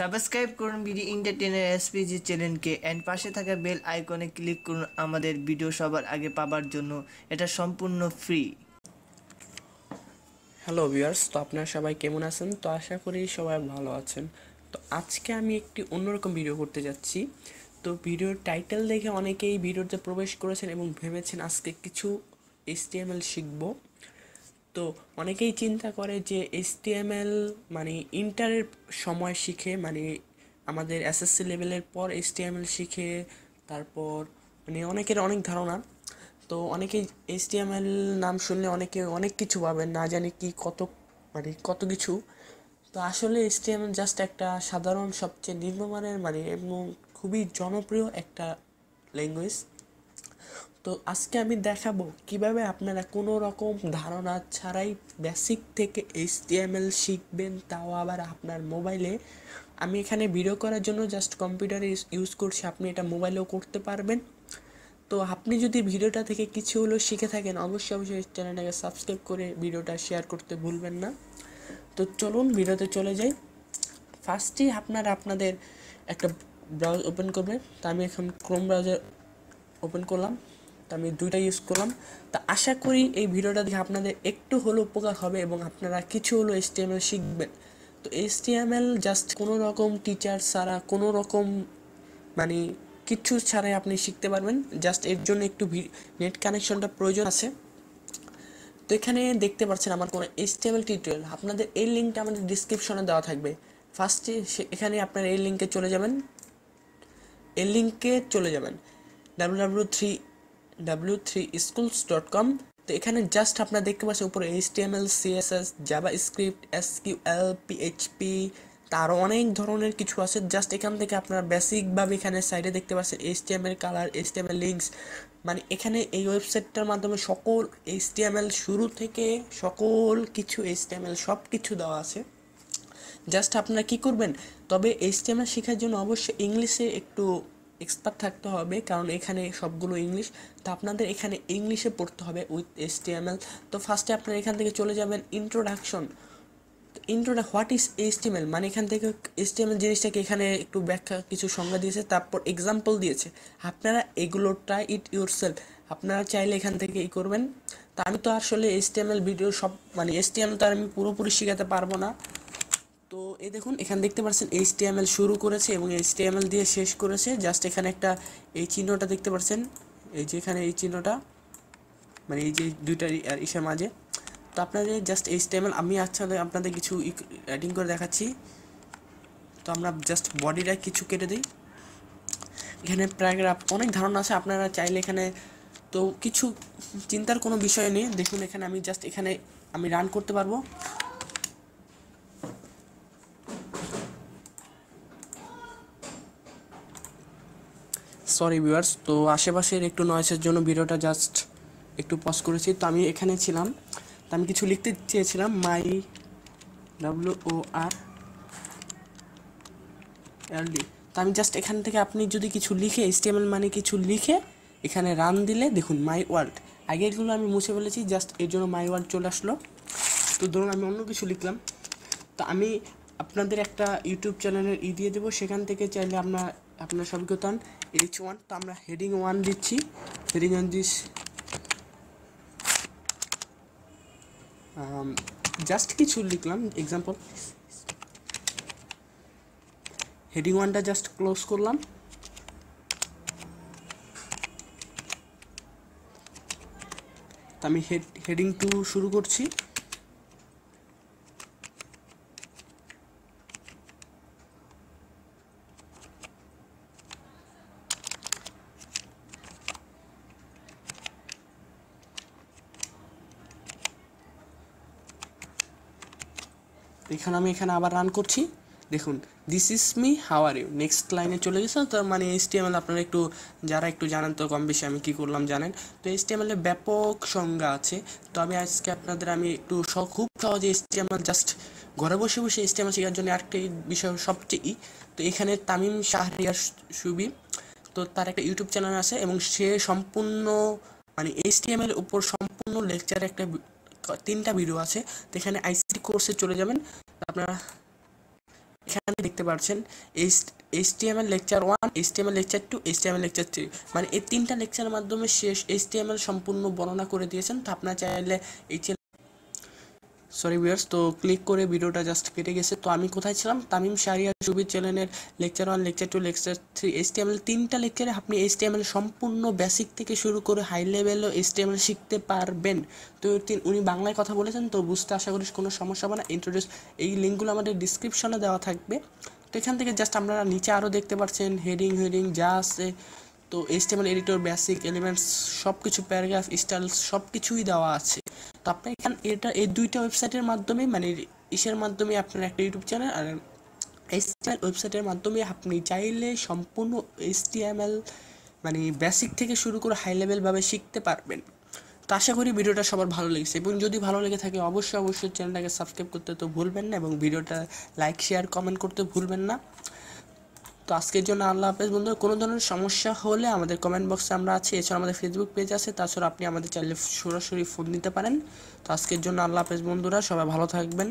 Subscribe করুন BD entertainer SPG চ্যানেলকে and পাশে থাকা বেল আইকনে ক্লিক করুন আমাদের ভিডিও সবার আগে পাবার জন্য। এটা সম্পূর্ণ ফ্রি। হ্যালো ভিউয়ার্স তো আপনারা সবাই কেমন আছেন? তো আশা করি সবাই ভালো আছেন। তো আজকে আমি একটি অন্যরকম ভিডিও করতে যাচ্ছি। তো ভিডিওর টাইটেল দেখে অনেকেই ভিডিওতে প্রবেশ করেছেন এবং ভেবেছেন আজকে কিছু এইচটিএমএল শিখব। তো অনেকেই চিন্তা করে যে এইচটিএমএল মানে ইন্টারের সময় শিখে মানে আমাদের এসএসসি লেভেলের পর এইচটিএমএল শিখে, তারপর মানে অনেকের অনেক ধারণা। তো অনেকেই এইচটিএমএল নাম শুনলে অনেকে অনেক কিছু পাবেন না জানি কি কত মানে কত কিছু। তো আসলে এইচটিএমএল জাস্ট একটা সাধারণ, সবচেয়ে নিম্নমানের মানে এবং খুবই জনপ্রিয় একটা ল্যাঙ্গুয়েজ তো আজকে আমি দেখাবো কীভাবে আপনারা কোনো রকম ধারণা ছাড়াই বেসিক থেকে এইচটিএমএল শিখবেন, তাও আবার আপনার মোবাইলে আমি এখানে ভিডিও করার জন্য জাস্ট কম্পিউটারে ইউজ করছি, আপনি এটা মোবাইলেও করতে পারবেন। তো আপনি যদি ভিডিওটা থেকে কিছু হলেও শিখে থাকেন, অবশ্যই অবশ্যই চ্যানেলটাকে সাবস্ক্রাইব করে ভিডিওটা শেয়ার করতে ভুলবেন না। তো চলুন ভিডিওতে চলে যাই। ফার্স্টে আপনারা আপনাদের একটা ব্রাউজ ওপেন করবে তা আমি এখন ক্রোম ব্রাউজার ওপেন করলাম। তা আমি দুইটা ইউজ করলাম। তা আশা করি এই ভিডিওটা দেখে আপনাদের একটু হলেও উপকার হবে এবং আপনারা কিছু হলেও এইচটিএমএল শিখবেন। তো এইচটিএমএল জাস্ট কোনো রকম টিচার ছাড়া, কোনো রকম মানে কিচ্ছু ছাড়াই আপনি শিখতে পারবেন। জাস্ট এর জন্য একটু নেট কানেকশনটা প্রয়োজন আছে। তো এখানে দেখতে পাচ্ছেন আমার কোনো এইচটিএমএল টিউটোরিয়াল আপনাদের এই লিঙ্কটা আমাদের ডিসক্রিপশনে দেওয়া থাকবে। ফার্স্টে এখানে আপনার এই লিঙ্কে চলে যাবেন। এই লিঙ্কে চলে যাবেন। W W three W three schools dot com তো এখানে জাস্ট আপনারা দেখতে পাচ্ছেন উপরে H T M L CSS JavaScript S Q L PHP তারও অনেক ধরনের কিছু আছে। জাস্ট এখান থেকে আপনারা বেসিকভাবে এখানে সাইডে দেখতে পাচ্ছেন H T M L colour H T M L links মানে এখানে এই ওয়েবসাইটটার মাধ্যমে সকল এইচ টি এম এল শুরু থেকে সকল কিছু এইচ টি এম এল সব কিছু দেওয়া আছে। জাস্ট আপনারা কি করবেন? তবে এইচটিএমএল শেখার জন্য অবশ্যই ইংলিশে একটু এক্সপার্ট থাকতে হবে, কারণ এখানে সবগুলো ইংলিশ তো আপনাদের এখানে ইংলিশে পড়তে হবে উইথ এইচটিএমএল তো ফার্স্টে আপনারা এখান থেকে চলে যাবেন ইন্ট্রোডাকশন ইন্ট্রোডা হোয়াট ইজ এইচটিএমএল মানে এখান থেকে এইচটিএমএল জিনিসটাকে এখানে একটু ব্যাখ্যা, কিছু সংজ্ঞা দিয়েছে, তারপর এক্সাম্পল দিয়েছে। আপনারা এগুলো ট্রাই ইট ইউর সেলফ আপনারা চাইলে এখান থেকে ই করবেন। তা আমি তো আসলে এইচটিএমএল ভিডিও সব মানে এইচটিএমএল তো আর আমি পুরোপুরি শেখাতে পারব না। তো এই দেখুন, এখানে দেখতে পাচ্ছেন এইচটিএমএল শুরু করেছে এবং এইচটিএমএল দিয়ে শেষ করেছে। জাস্ট এখানে একটা এই চিহ্নটা দেখতে পাচ্ছেন। এই যে এখানে এই চিহ্নটা মানে এই যে দুইটা ইসের মাঝে। তো আপনাদের জাস্ট এইচটিএমএল আমি আচ্ছা আপনাদের কিছু অ্যাডিং করে দেখাচ্ছি। তো আমরা জাস্ট বডিটা কিছু কেটে দিই। এখানে প্যারাগ্রাফ অনেক ধারণা আছে, আপনারা চাইলে এখানে তো কিছু চিন্তার কোনো বিষয় নেই। দেখুন, এখানে আমি জাস্ট এখানে আমি রান করতে পারব। সরি ভিউয়ার্স তো আশেপাশের একটু নয়েসের জন্য ভিডিওটা জাস্ট একটু পজ করেছি। তো আমি এখানে ছিলাম। তো আমি কিছু লিখতে চেয়েছিলাম। মাই ডাব্লিউ ও আর এল ডি তো আমি জাস্ট এখান থেকে আপনি যদি কিছু লিখে এইচটিএমএল মানে কিছু লিখে, এখানে রান দিলে দেখুন মাই ওয়ার্ল্ড আগেরগুলো আমি মুছে ফেলেছি জাস্ট এর জন্য মাই ওয়ার্ল্ড চলে আসলো। তো ধরুন আমি অন্য কিছু লিখলাম। তো আমি আপনাদের একটা ইউটিউব চ্যানেলের ই দিয়ে দেবো। সেখান থেকে চাইলে আপনার আপনার সবিকতান এইচ ওয়ান তো আমরা হেডিং ওয়ান দিচ্ছি। Heading one this. জাস্ট কিছু লিখলাম এক্সাম্পল হেডিং ওয়ানটা জাস্ট ক্লোজ করলাম। তো আমি হেড হেডিং টু শুরু করছি। এখানে আমি এখানে আবার রান করছি। দেখুন this is me how are you next লাইনে চলে গেছে, তো মানে এইচ টি এমএল আপনারা একটু, যারা একটু জানেন তো কম বেশি আমি কী করলাম জানেন? তো এইচ টি এমএলের ব্যাপক সংজ্ঞা আছে, তো আমি আজকে আপনাদের, আমি একটু খুব সহজে এইচ টি এমএল জাস্ট ঘরে বসে বসে এইচ টি এমএল শেখার জন্য আরেকটা বিষয় সবচেয়ে তো এখানে তামিম শাহরিয়ার সুবি, তো তার একটা ইউটিউব চ্যানেল আছে এবং সে সম্পূর্ণ মানে এইচ টি এমএল উপর সম্পূর্ণ লেকচার একটা তিনটা ভিডিও আছে, তো এখানে আইসিটি কোর্সে চলে যাবেন। আপনারা এখানে দেখতে পাচ্ছেন HTML lecture one, HTML lecture two, HTML lecture three. মানে এই তিনটা লেকচারের মাধ্যমে শেষ এইচটিএমএল সম্পূর্ণ বর্ণনা করে দিয়েছেন। তো আপনার চাইলে এই সরি ভিউয়ার্স তো ক্লিক করে ভিডিওটা জাস্ট কেটে গেছে। তো আমি কোথায় ছিলাম? তামিম শাহরিয়ার সুবির চ্যানেলের lecture one lecture two lecture three HTML তিনটা লেকচারে আপনি এইচটিএমএল সম্পূর্ণ বেসিক থেকে শুরু করে হাই লেভেলও এইচটিএমএল শিখতে পারবেন। তো তিন- উনি বাংলায় কথা বলেছেন, তো বুঝতে আশা করি কোনো সমস্যা হবে না। ইন্ট্রোডিউস এই লিঙ্কগুলো আমাদের ডিসক্রিপশনে দেওয়া থাকবে। তো এখান থেকে জাস্ট আপনারা নিচে আরও দেখতে পাচ্ছেন হেডিং হেডিং যা আছে। তো এইচটিএমএল এডিটর বেসিক এলিমেন্টস সব কিছু প্যারাগ্রাফ স্টাইল সব কিছুই দেওয়া আছে। আপনি এখান, এটা, এই দুইটা ওয়েবসাইটের মাধ্যমে মানে ইসের মাধ্যমে আপনার একটা ইউটিউব চ্যানেল আর এইচটিএমএল ওয়েবসাইটের মাধ্যমে আপনি চাইলে সম্পূর্ণ এইচটিএমএল মানে বেসিক থেকে শুরু করে হাই লেভেলভাবে শিখতে পারবেন। তো আশা করি ভিডিওটা সবার ভালো লেগেছে এবং যদি ভালো লেগে থাকে অবশ্যই অবশ্যই চ্যানেলটাকে সাবস্ক্রাইব করতে তো ভুলবেন না এবং ভিডিওটা লাইক শেয়ার কমেন্ট করতে ভুলবেন না। তো আজকের জন্য আল্লাহ হাফেজ বন্ধুরা। কোনো ধরনের সমস্যা হলে আমাদের কমেন্ট বক্সে আমরা আছি, এছাড়া আমাদের ফেসবুক পেজ আছে, তাছাড়া আপনি আমাদের চ্যানেলে সরাসরি ফোন নিতে পারেন। তো আজকের জন্য আল্লাহ হাফেজ বন্ধুরা, সবাই ভালো থাকবেন।